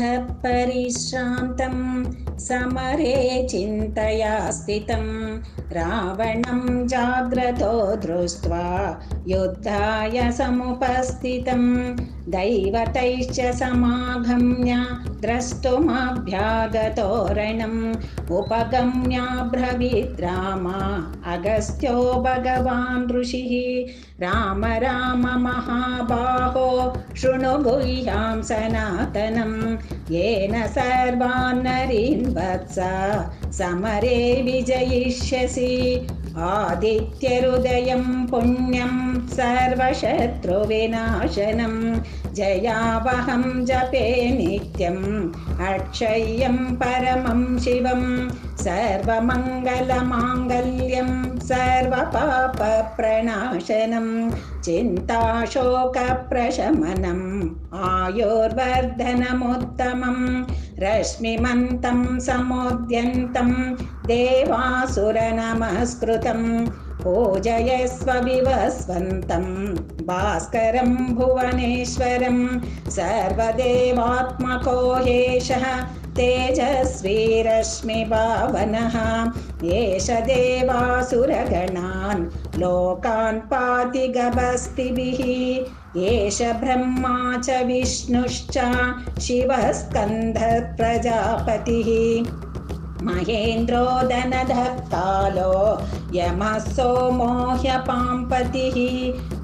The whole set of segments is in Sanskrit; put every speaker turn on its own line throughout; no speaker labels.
विश्रान्तं समरे चिन्तया स्थितं रावणं जाग्रतो दृष्ट्वा युद्धाय समुपस्थितं। दैवतैश्च समागम्य द्रष्टुमभ्यागतोरणम् उपगम्याब्रवीद् रामा अगस्त्यो भगवान् ऋषिः। राम राम महाबाहो शृणु गुह्यां सनातनं येन सर्वान् नरीन् वत्स समरे विजयिष्यसि। आदित्यहृदयं पुण्यं सर्वशत्रुविनाशनं जयावहं जपे नित्यम् अक्षय्यं परमं शिवं सर्वमङ्गलमाङ्गल्यं सर्वपापप्रणाशनं चिन्ताशोकप्रशमनम् आयुर्वर्धनमुत्तमं रश्मिमन्तं समुद्यन्तं देवासुरनमस्कृतं पूजयस्व विवस्वन्तं भास्करं भुवनेश्वरं सर्वदेवात्मको ह्येषः तेजस्वी रश्मिभावनः एष देवासुरगणान् लोकान् पाति गभस्तिभिः। एष ब्रह्मा च विष्णुश्च शिवस्कन्धः प्रजापतिः महेन्द्रोदनधत्तालो यमः सोमो ह्यपाम्पतिः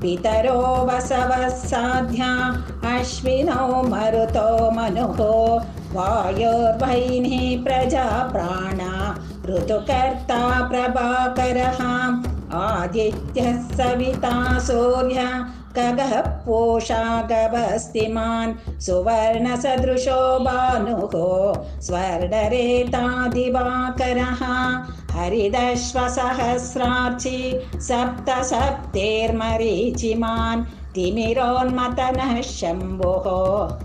पितरो वसवः साध्या। अश्विनौ मरुतो मनुः वायोर्वैनिः प्रजा प्राणा ऋतुकर्ता प्रभाकरः आदित्यः सविता सूर्य खगः पूषा गभस्तिमान् सुवर्णसदृशो भानुः स्वर्णरेतादिवाकरः हरिदश्वसहस्रार्चि सप्त सप्तेर्मरीचिमान् तिमिरोन्मतनः शम्भुः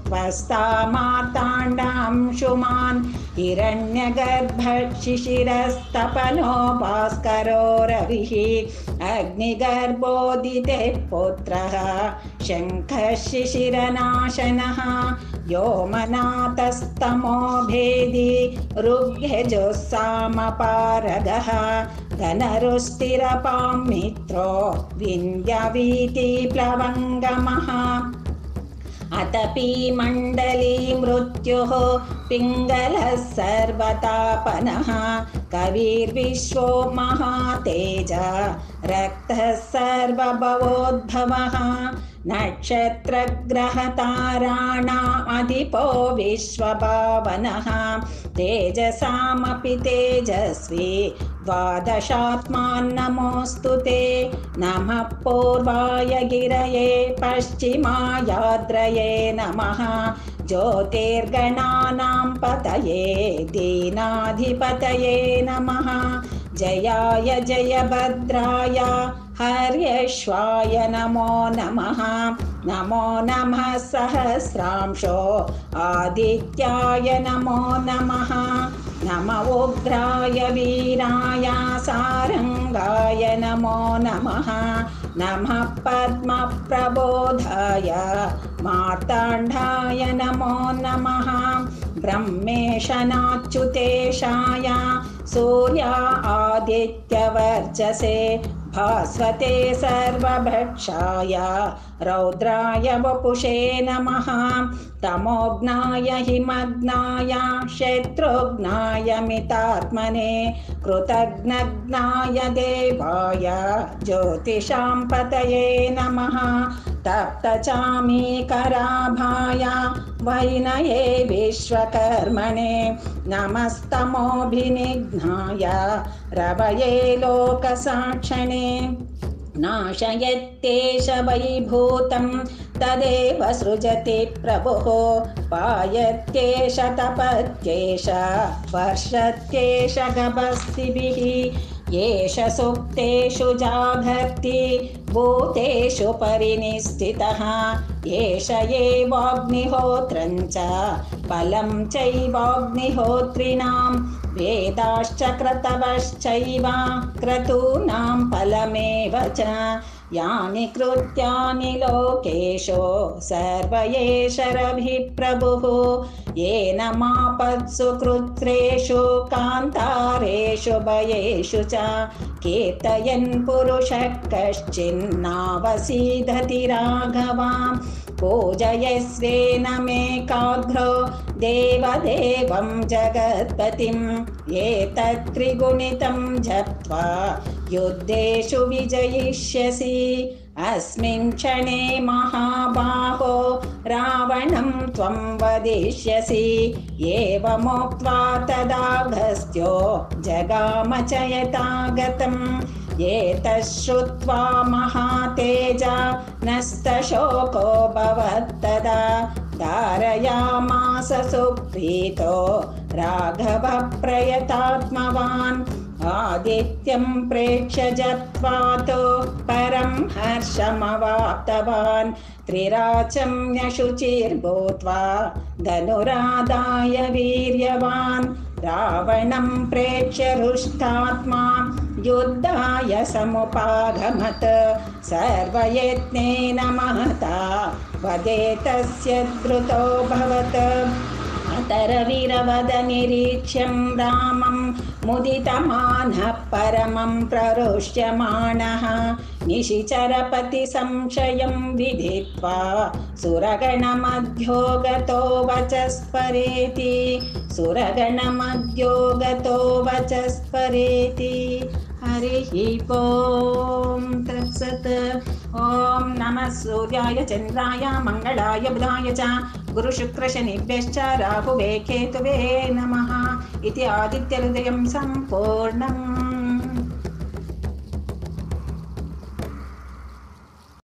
त्वस्तामार्ताण्डांशुमान् हिरण्यगर्भशिशिरस्तपनो भास्करो रविः अग्निगर्भोदिते पुत्रः शङ्खः शिशिरनाशनः व्योमनाथस्तमो भेदी ऋग्यजुस्सामपारगः धनरुष्टिरपां मित्रो विन्द्यवीतिप्लवङ्गमः अतपि मण्डली मृत्युः पिङ्गलः सर्वतापनः। कविर्विश्वो महातेज रक्तः सर्वभवोद्भवः नक्षत्रग्रहताराणामधिपो विश्वभावनः। तेजसामपि तेजस्वी। द्वादशात्मान्नमोऽस्तु ते। नमः पूर्वाय गिरये पश्चिमायाद्रये नमः। ज्योतिर्गणानां पतये दीनाधिपतये नमः जयाय जयभद्राय हर्यश्वाय नमो नमः। नमो नमः सहस्रांशो आदित्याय नमो नमः। नम उग्राय वीराय सारङ्गाय नमो नमः। नमः पद्मप्रबोधाय मार्ताण्डाय नमो नमः। ब्रह्मेशनाच्युतेशाय सूर्या आदित्यवर्चसे भास्वते सर्वभक्षाय रौद्राय वपुषे नमः। तमोघ्नाय हिमग्नाय शत्रुघ्नाय मितात्मने कृतघ्नघ्नाय देवाय ज्योतिषां पतये नमः तप्तचामीकराभाय वैनये विश्वकर्मणे नमस्तमोभिनिघ्नाय रवये लोकसाक्षणे नाशयत्येष वैभूतं तदेव सृजति प्रभुः पायत्येष तपत्येष वर्षत्येष गभस्तिभिः एष सुप्तेषु जागर्ति भूतेषु परिनिष्ठितः एष एवाग्निहोत्रं च फलं चैवाग्निहोत्रिणां वेदाश्च क्रतवश्चैव क्रतूनां फलमेव च यानि कृत्यानि लोकेशो सर्व एषरभिप्रभुः येन मापत्सु कृत्रेषु कान्तारेषु भयेषु च कीर्तयन् पुरुषः कश्चिन्नावसीदति राघवाम् पूजयस्वेन मेकाग्रो देवदेवं जगत्पतिम्। एतत् त्रिगुणितं जप्त्वा युद्धेषु विजयिष्यसि। अस्मिन् क्षणे महाबाहो रावणं त्वं वदिष्यसि। एवमुक्त्वा तदागस्त्यो जगाम च यथागतम् एतच्छ्रुत्वा महातेजा नस्तशोको भवत्तदा धारयामास सुप्रीतो राघवप्रयतात्मवान् आदित्यं प्रेक्ष्य जत्वातो परं हर्षमवाप्तवान्। त्रिराचं न्यशुचिर्भूत्वा धनुरादाय वीर्यवान्। रावणं प्रेक्ष्य हृष्टात्मा युद्धाय समुपागमत्। सर्वयत्नेन महता। वदे तस्य द्रुतोऽभवत् अतरविरवदनिरीक्ष्यं रामं मुदितमानः परमं प्ररुष्यमाणः निशिचरपतिसंशयं विधित्वा सुरगणमध्योगतो वचस्परेति सुरगणमध्योगतो वचस्परेति। हरिः ॐ तत्सत्। ॐ नमः सूर्याय चन्द्राय मङ्गलाय बुधाय च गुरुशुक्रशनिभ्यश्च राहुवे केतुवे नमः इति आदित्यहृदयं सम्पूर्णम्